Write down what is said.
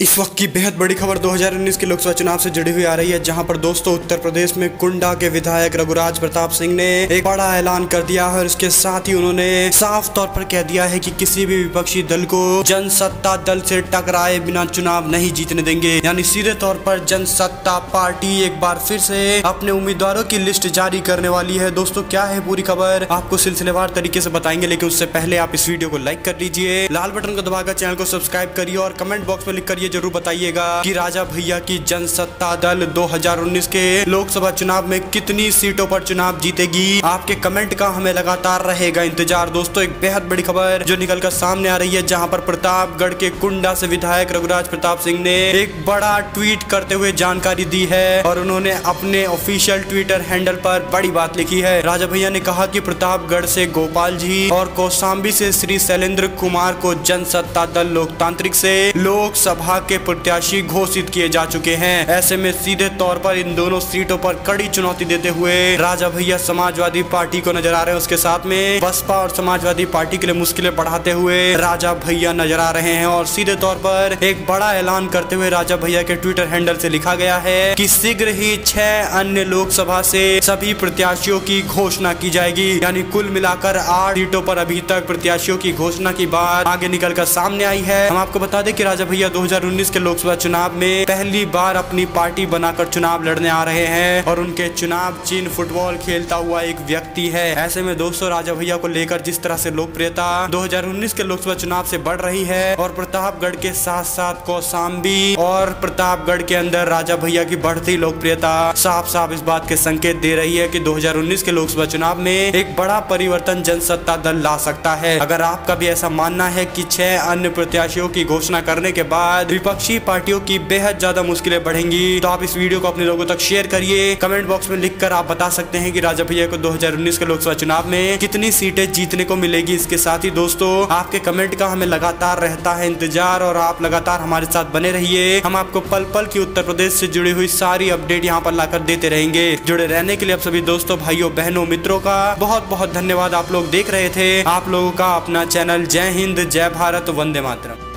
इस वक्त की बेहद बड़ी खबर 2019 के लोकसभा चुनाव से जुड़ी हुई आ रही है, जहाँ पर दोस्तों उत्तर प्रदेश में कुंडा के विधायक रघुराज प्रताप सिंह ने एक बड़ा ऐलान कर दिया है और इसके साथ ही उन्होंने साफ़ तौर पर कह दिया है कि किसी भी विपक्षी दल को जनसत्ता दल से टकराए बिना चुनाव नहीं जीतने देंगे। यानी सीधे तौर पर जनसत्ता पार्टी एक बार फिर से अपने उम्मीदवारों की लिस्ट जारी करने वाली है। दोस्तों, क्या है पूरी खबर? आपको सिलसिलेवार तरीके से बताएँगे, लेकिन उससे पहले आप इस वीडियो को लाइक कर लीजिए लाल बटन को दबाकर चैनल को सब्सक्राइब करिए और कमेंट बॉक्स में लिख करिए ये ज़रूर बताइएगा कि राजा भैया की जनसत्ता दल 2019 के लोकसभा चुनाव में कितनी सीटों पर चुनाव जीतेगी? आपके कमेंट का हमें लगातार रहेगा इंतज़ार। दोस्तों, एक बेहद बड़ी खबर जो निकल कर सामने आ रही है, जहाँ पर प्रतापगढ़ के कुंडा से विधायक रघुराज प्रताप सिंह ने एक बड़ा ट्वीट करते हुए जानकारी दी है और उन्होंने अपने ऑफिशियल ट्विटर हैंडल पर बड़ी बात लिखी है। राजा भैया ने कहा कि प्रतापगढ़ से गोपाल जी और कौशाम्बी से श्री शैलेंद्र कुमार को जनसत्ता दल लोकतांत्रिक से लोकसभा विभाग के प्रत्याशी घोषित किए जा चुके हैं। ऐसे में सीधे तौर पर इन दोनों सीटों पर कड़ी चुनौती देते हुए राजा भैया समाजवादी पार्टी को नज़र आ रहे हैं। उसके साथ में बसपा और समाजवादी पार्टी के लिए मुश्किलें बढ़ाते हुए राजा भैया नज़र आ रहे हैं और सीधे तौर पर एक बड़ा ऐलान करते हुए राजा भैया के ट्विटर हैंडल से लिखा गया है कि शीघ्र ही छह अन्य लोकसभा से सभी प्रत्याशियों की घोषणा की जाएगी। यानी कुल मिलाकर आठ सीटों पर अभी तक प्रत्याशियों की घोषणा की बात आगे निकलकर सामने आई है। हम आपको बता दें कि राजा भैया 2019 के लोकसभा चुनाव में पहली बार अपनी पार्टी बनाकर चुनाव लड़ने आ रहे हैं और उनके चुनाव चिन्ह फुटबॉल खेलता हुआ एक व्यक्ति है। ऐसे में दोस्तों, राजा भैया को लेकर जिस तरह से लोकप्रियता 2019 के लोकसभा चुनाव से बढ़ रही है और प्रतापगढ़ के साथ साथ कौशाम्बी और प्रतापगढ़ के अंदर राजा भैया की बढ़ती लोकप्रियता साफ़ साफ़ इस बात के संकेत दे रही है कि 2019 के लोकसभा चुनाव में एक बड़ा परिवर्तन जनसत्ता दल ला सकता है। अगर आपका भी ऐसा मानना है कि छह अन्य प्रत्याशियों की घोषणा करने के बाद विपक्षी पार्टियों की बेहद ज़्यादा मुश्किलें बढ़ेंगी। तो आप इस वीडियो को अपने लोगों तक शेयर करिए। कमेंट बॉक्स में लिखकर आप बता सकते हैं कि राजा भैया को 2019 के लोकसभा चुनाव में कितनी सीटें जीतने को मिलेगी। इसके साथ ही दोस्तों, आपके कमेंट का हमें लगातार रहता है इंतज़ार और आप लगातार हमारे साथ बने रहिए। हम आपको पल पल की उत्तर प्रदेश से जुड़ी हुई सारी अपडेट यहाँ पर लाकर देते रहेंगे। जुड़े रहने के लिए आप सभी दोस्तों, भाइयों, बहनों, मित्रों का बहुत बहुत धन्यवाद। आप लोग देख रहे थे। आप लोगों का अपना चैनल जय हिंद, जय भारत, वंदे मातरम।